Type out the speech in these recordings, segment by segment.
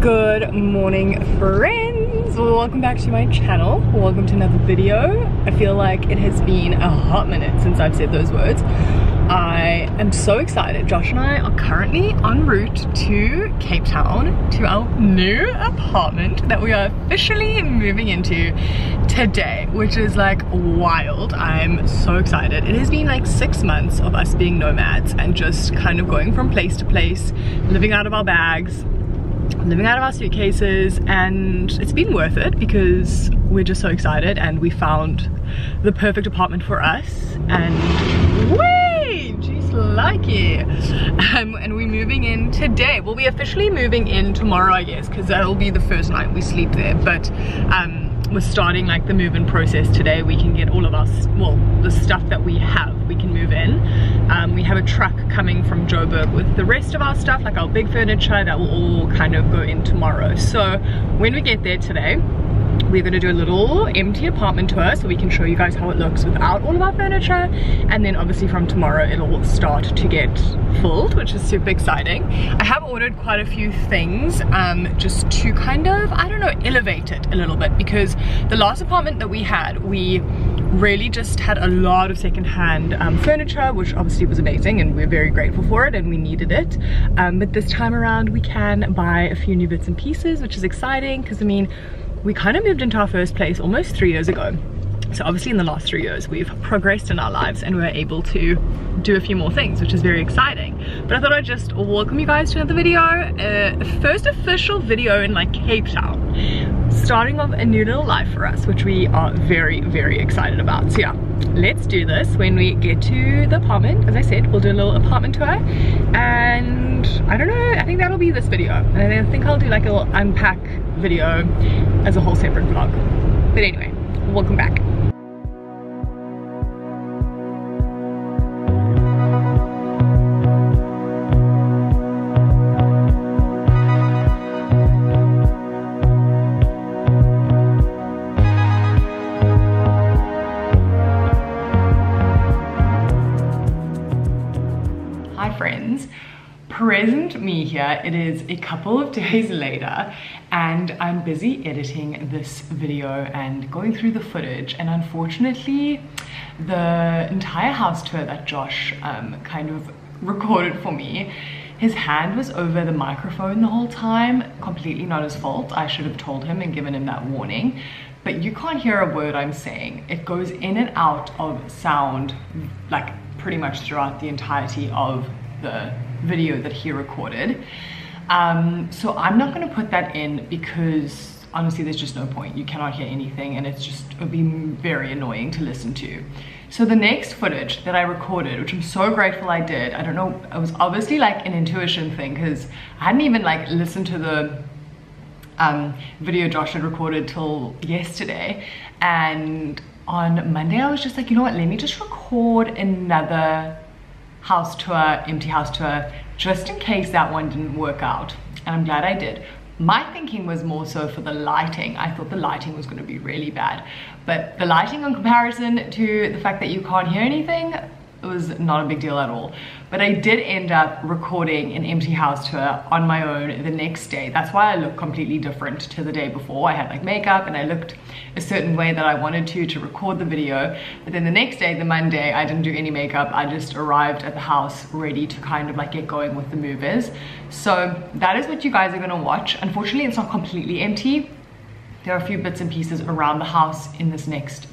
Good morning friends! Welcome back to my channel. Welcome to another video. I feel like it has been a hot minute since I've said those words. I am so excited. Josh and I are currently en route to Cape Town to our new apartment that we are officially moving into today, which is like wild. I'm so excited. It has been like six months of us being nomads and just kind of going from place to place, living out of our bags, living out of our suitcases and it's been worth it because we're just so excited and we found the perfect apartment for us and she's lucky. Um, and we're moving in today. We'll be officially moving in tomorrow I guess because that'll be the first night we sleep there. But um, we're starting like the move-in process today. We can get all of us well the stuff that we have we can move in. Um, we have a truck coming from Joburg with the rest of our stuff like our big furniture that will all kind of go in tomorrow. So when we get there today we're to do a little empty apartment tour so we can show you guys how it looks without all of our furniture. And then obviously from tomorrow it'll start to get filled which is super exciting. I have ordered quite a few things um, just to kind of i don't know elevate it a little bit because the last apartment that we had we really just had a lot of secondhand um, furniture which obviously was amazing and we're very grateful for it and we needed it. Um, but this time around we can buy a few new bits and pieces which is exciting because i mean we kind of moved into our first place almost three years ago. So obviously in the last three years, we've progressed in our lives and we're able to do a few more things, which is very exciting. But I thought I'd just welcome you guys to another video, uh, first official video in like Cape Town, starting off a new little life for us, which we are very, very excited about. So yeah, let's do this when we get to the apartment. As I said, we'll do a little apartment tour and I don't know, I think that'll be this video. And I think I'll do like a little unpack video as a whole separate vlog. But anyway, welcome back. Here. It is a couple of days later and i'm busy editing this video and going through the footage. And unfortunately the entire house tour that josh um, kind of recorded for me his hand was over the microphone the whole time. Completely not his fault. I should have told him and given him that warning. But you can't hear a word i'm saying. It goes in and out of sound like pretty much throughout the entirety of the video that he recorded. Um, so I'm not going to put that in because honestly there's just no point. You cannot hear anything and it's just, it would be very annoying to listen to. So the next footage that I recorded, which I'm so grateful I did, I don't know, it was obviously like an intuition thing because I hadn't even like listened to the um, video Josh had recorded till yesterday. And on Monday I was just like, you know what, let me just record another house tour, empty house tour, just in case that one didn't work out. And I'm glad I did. My thinking was more so for the lighting. I thought the lighting was gonna be really bad. But the lighting in comparison to the fact that you can't hear anything, it was not a big deal at all. But I did end up recording an empty house tour on my own the next day. That's why I look completely different to the day before. I had like makeup and I looked a certain way that I wanted to to record the video. But then the next day, the Monday, I didn't do any makeup. I just arrived at the house ready to kind of like get going with the movers. So that is what you guys are gonna watch. Unfortunately, it's not completely empty. There are a few bits and pieces around the house in this next,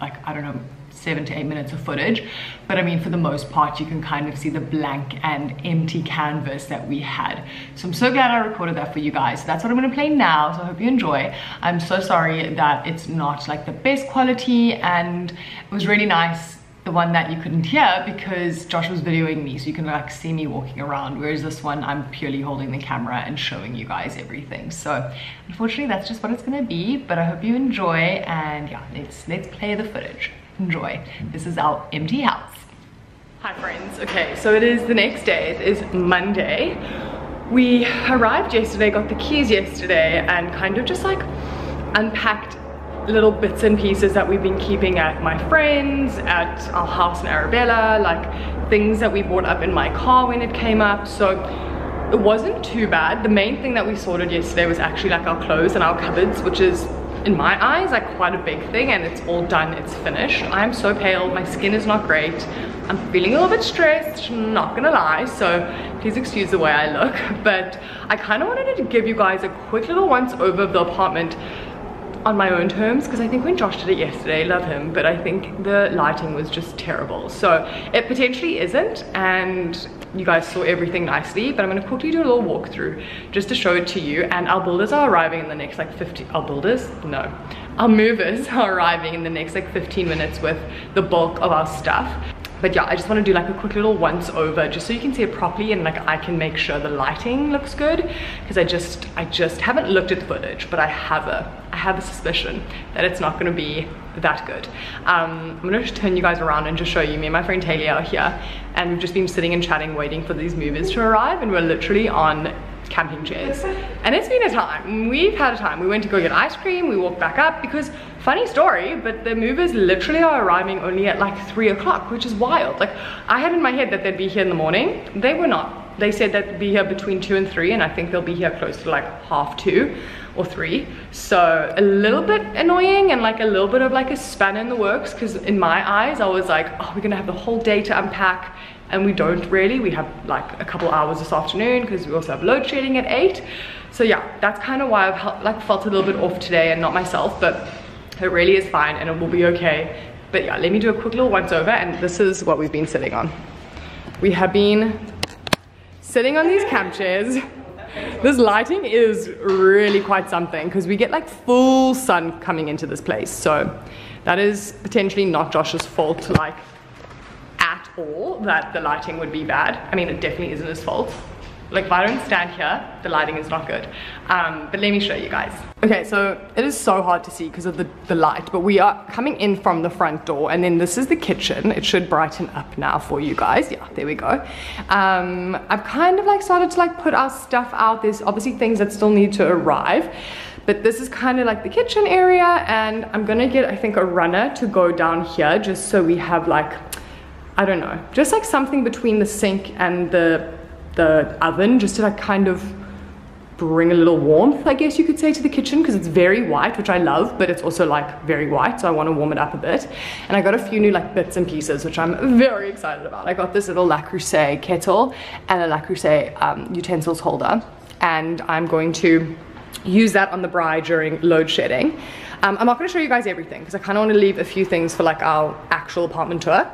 like, I don't know, seven to eight minutes of footage. But I mean for the most part you can kind of see the blank and empty canvas that we had. So I'm so glad I recorded that for you guys. So that's what I'm gonna play now. So I hope you enjoy. I'm so sorry that it's not like the best quality and it was really nice the one that you couldn't hear because Josh was videoing me so you can like see me walking around whereas this one I'm purely holding the camera and showing you guys everything. So unfortunately that's just what it's gonna be but I hope you enjoy and yeah let's let's play the footage enjoy. This is our empty house. Hi friends, okay, so it is the next day, it is Monday. We arrived yesterday, got the keys yesterday and kind of just like unpacked little bits and pieces that we've been keeping at my friends, at our house in Arabella, like things that we brought up in my car when it came up. So it wasn't too bad. The main thing that we sorted yesterday was actually like our clothes and our cupboards, which is in my eyes like quite a big thing and it's all done it's finished. I'm so pale my skin is not great. I'm feeling a little bit stressed not gonna lie so please excuse the way i look. But i kind of wanted to give you guys a quick little once over of the apartment on my own terms because I think when Josh did it yesterday, love him, but I think the lighting was just terrible. So it potentially isn't and you guys saw everything nicely, but I'm gonna quickly do a little walkthrough just to show it to you. And our builders are arriving in the next like 50, our builders? No. Our movers are arriving in the next like 15 minutes with the bulk of our stuff but yeah i just want to do like a quick little once over just so you can see it properly and like i can make sure the lighting looks good because i just i just haven't looked at the footage but i have a i have a suspicion that it's not going to be that good. Um, i'm going to turn you guys around and just show you me and my friend taylor are here and we've just been sitting and chatting waiting for these movers to arrive and we're literally on camping chairs. And it's been a time we've had a time. We went to go get ice cream we walked back up because funny story but the movers literally are arriving only at like three o'clock which is wild. Like i had in my head that they'd be here in the morning. They were not they said they'd be here between two and three and i think they'll be here close to like half two or three. So a little bit annoying and like a little bit of like a span in the works because in my eyes i was like oh we're gonna have the whole day to unpack and we don't really. We have like a couple hours this afternoon because we also have load shedding at 8 so yeah that's kind of why I've like felt a little bit off today and not myself but it really is fine and it will be okay. But yeah let me do a quick little once over and this is what we've been sitting on. We have been sitting on these camp chairs this lighting is really quite something because we get like full sun coming into this place so that is potentially not Josh's fault like at all that the lighting would be bad. I mean, it definitely isn't his fault. Like if I don't stand here, the lighting is not good. Um, but let me show you guys. Okay, so it is so hard to see because of the, the light, but we are coming in from the front door and then this is the kitchen. It should brighten up now for you guys. Yeah, there we go. Um, I've kind of like started to like put our stuff out. There's obviously things that still need to arrive but this is kind of like the kitchen area and I'm gonna get I think a runner to go down here just so we have like I don't know, just like something between the sink and the, the oven, just to like kind of bring a little warmth, I guess you could say, to the kitchen because it's very white, which I love, but it's also like very white, so I want to warm it up a bit. And I got a few new like bits and pieces, which I'm very excited about. I got this little Le Creuset kettle and a Le Creuset um, utensils holder, and I'm going to use that on the braai during load shedding. Um, I'm not going to show you guys everything because I kind of want to leave a few things for like our actual apartment tour.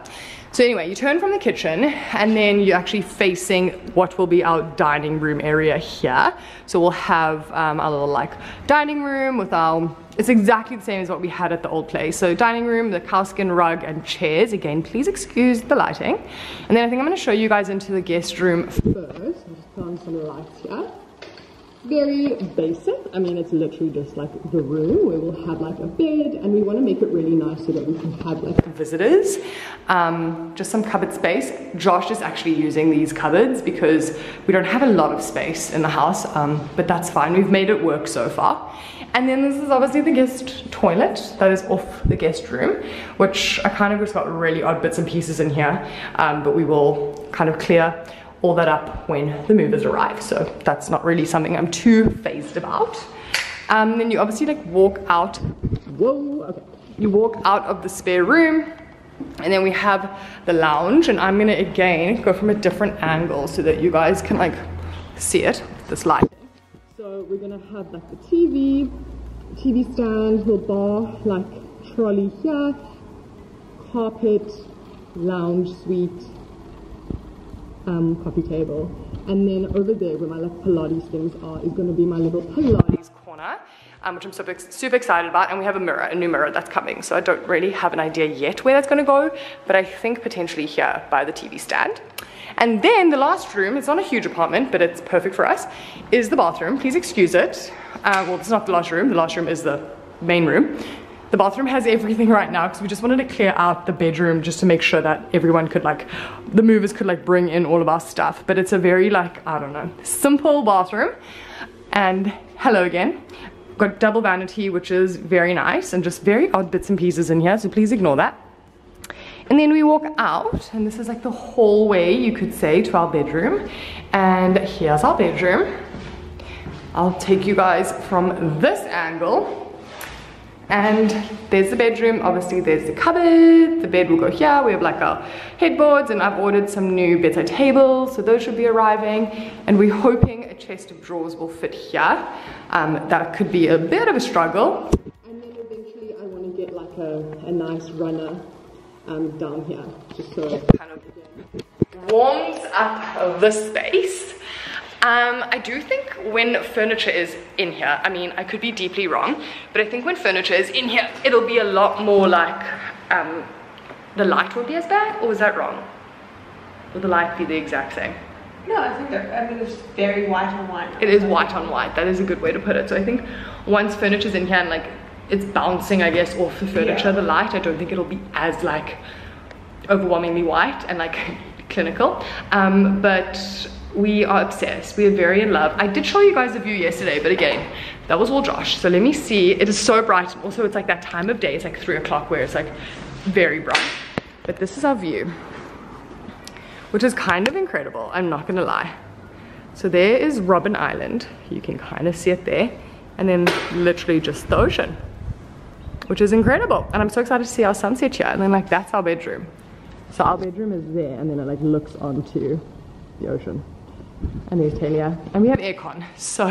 So anyway, you turn from the kitchen and then you're actually facing what will be our dining room area here. So we'll have um, our little like dining room with our, it's exactly the same as what we had at the old place. So dining room, the cowskin rug and chairs. Again, please excuse the lighting. And then I think I'm gonna show you guys into the guest room first. I'll just put on some lights here very basic. I mean, it's literally just like the room where we'll have like a bed and we want to make it really nice so that we can have like visitors. Um, just some cupboard space. Josh is actually using these cupboards because we don't have a lot of space in the house, um, but that's fine. We've made it work so far. And then this is obviously the guest toilet that is off the guest room, which I kind of just got really odd bits and pieces in here, um, but we will kind of clear all that up when the movers arrive. So that's not really something I'm too phased about. Um, then you obviously like walk out, whoa, okay. You walk out of the spare room and then we have the lounge and I'm gonna again go from a different angle so that you guys can like see it, this light. So we're gonna have like the TV, TV stand, little bar, like trolley here, carpet, lounge suite, um, coffee table. And then over there where my like Pilates things are is going to be my little Pilates corner. Um, which I'm super, super excited about. And we have a mirror, a new mirror that's coming. So I don't really have an idea yet where that's gonna go, but I think potentially here by the TV stand. And then the last room, it's not a huge apartment, but it's perfect for us, is the bathroom. Please excuse it. Uh, well, it's not the last room. The last room is the main room. The bathroom has everything right now because we just wanted to clear out the bedroom just to make sure that everyone could like, the movers could like bring in all of our stuff. But it's a very like, I don't know, simple bathroom. And hello again. got double vanity, which is very nice and just very odd bits and pieces in here. So please ignore that. And then we walk out and this is like the hallway, you could say, to our bedroom. And here's our bedroom. I'll take you guys from this angle. And there's the bedroom, obviously there's the cupboard, the bed will go here, we have like our headboards and I've ordered some new bedside tables, so those should be arriving. And we're hoping a chest of drawers will fit here. Um, that could be a bit of a struggle. And then eventually I want to get like a, a nice runner um, down here, just so it kind of warms up the space. Um, I do think when furniture is in here, I mean, I could be deeply wrong, but I think when furniture is in here, it'll be a lot more like, um, the light won't be as bad, or is that wrong? Will the light be the exact same? No, I think that, I mean, it's very white on white. It is white on white, that is a good way to put it. So I think once furniture's in here and like, it's bouncing, I guess, off the furniture, yeah. the light, I don't think it'll be as like, overwhelmingly white and like clinical. Um, but we are obsessed. We are very in love. I did show you guys a view yesterday but again that was all josh. So let me see. It is so bright. And also it's like that time of day. It's like three o'clock where it's like very bright. But this is our view which is kind of incredible. I'm not gonna lie. So there is Robben Island. You can kind of see it there. And then literally just the ocean which is incredible. And i'm so excited to see our sunset here. And then like that's our bedroom. So our bedroom is there and then it like looks onto the ocean and Talia. And we have aircon. So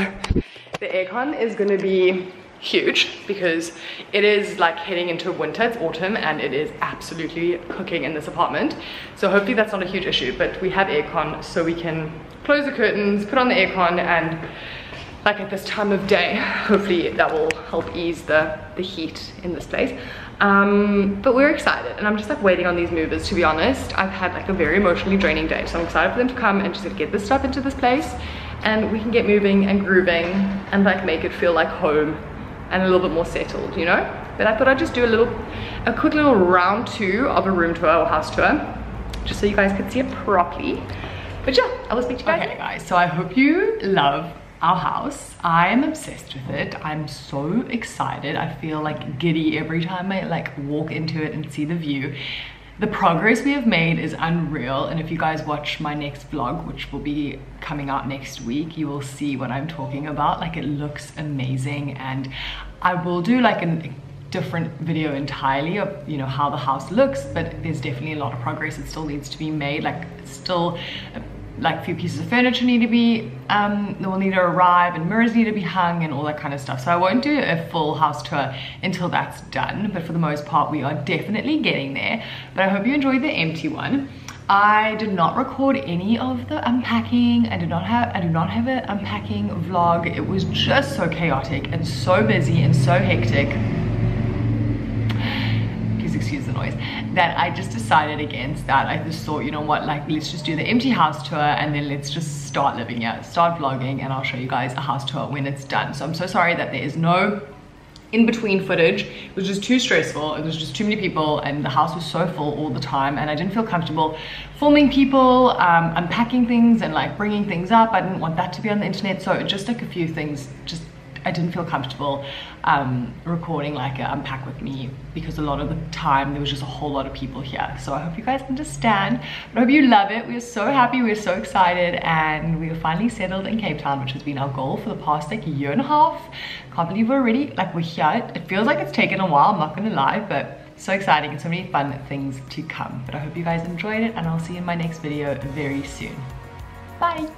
the aircon is gonna be huge because it is like heading into winter, it's autumn, and it is absolutely cooking in this apartment. So hopefully that's not a huge issue, but we have aircon so we can close the curtains, put on the aircon, and like at this time of day, hopefully that will help ease the, the heat in this place. Um, but we're excited and I'm just like waiting on these movers to be honest. I've had like a very emotionally draining day so I'm excited for them to come and just get this stuff into this place and we can get moving and grooving and like make it feel like home and a little bit more settled, you know? But I thought I'd just do a little, a quick little round two of a room tour or house tour just so you guys could see it properly. But yeah, I will speak to you guys. Okay guys, so I hope you love our house. I am obsessed with it. I'm so excited. I feel like giddy every time I like walk into it and see the view. The progress we have made is unreal and if you guys watch my next vlog, which will be coming out next week, you will see what I'm talking about. Like it looks amazing and I will do like a different video entirely of you know how the house looks but there's definitely a lot of progress that still needs to be made like still like few pieces of furniture need to be um will need to arrive and mirrors need to be hung and all that kind of stuff. So i won't do a full house tour until that's done but for the most part we are definitely getting there. But i hope you enjoyed the empty one. I did not record any of the unpacking. I did not have I do not have an unpacking vlog. It was just so chaotic and so busy and so hectic. Please excuse the noise, that I just decided against that. I just thought, you know what, like let's just do the empty house tour and then let's just start living here, start vlogging and I'll show you guys a house tour when it's done. So I'm so sorry that there is no in-between footage. It was just too stressful. It was just too many people and the house was so full all the time and I didn't feel comfortable filming people, um, unpacking things and like bringing things up. I didn't want that to be on the internet. So just like a few things just I didn't feel comfortable um, recording like a unpack with me because a lot of the time there was just a whole lot of people here. So I hope you guys understand. I hope you love it. We are so happy. We're so excited and we are finally settled in Cape Town, which has been our goal for the past like year and a half. Can't believe we're already like we're here. It feels like it's taken a while, I'm not gonna lie, but so exciting and so many fun things to come. But I hope you guys enjoyed it and I'll see you in my next video very soon. Bye.